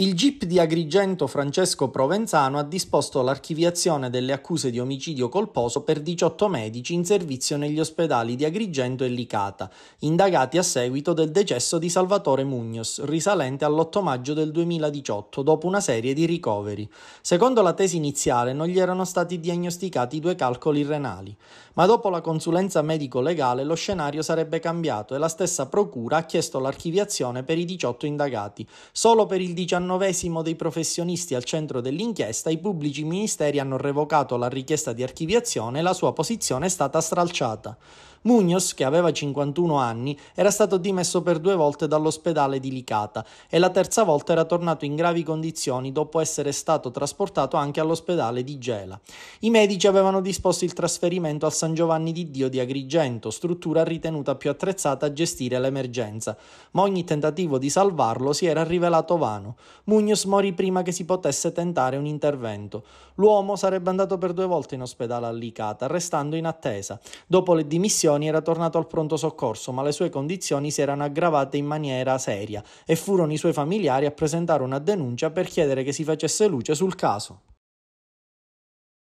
Il GIP di Agrigento Francesco Provenzano ha disposto l'archiviazione delle accuse di omicidio colposo per 18 medici in servizio negli ospedali di Agrigento e Licata, indagati a seguito del decesso di Salvatore Mugnos, risalente all'8 maggio del 2018, dopo una serie di ricoveri. Secondo la tesi iniziale non gli erano stati diagnosticati due calcoli renali, ma dopo la consulenza medico-legale lo scenario sarebbe cambiato e la stessa procura ha chiesto l'archiviazione per i 18 indagati, solo per il 19 diciannovesimo dei professionisti al centro dell'inchiesta, i pubblici ministeri hanno revocato la richiesta di archiviazione e la sua posizione è stata stralciata. Munoz, che aveva 51 anni, era stato dimesso per due volte dall'ospedale di Licata e la terza volta era tornato in gravi condizioni dopo essere stato trasportato anche all'ospedale di Gela. I medici avevano disposto il trasferimento al San Giovanni di Dio di Agrigento, struttura ritenuta più attrezzata a gestire l'emergenza, ma ogni tentativo di salvarlo si era rivelato vano. Munoz morì prima che si potesse tentare un intervento. L'uomo sarebbe andato per due volte in ospedale a Licata, restando in attesa. Dopo le dimissioni era tornato al pronto soccorso, ma le sue condizioni si erano aggravate in maniera seria e furono i suoi familiari a presentare una denuncia per chiedere che si facesse luce sul caso.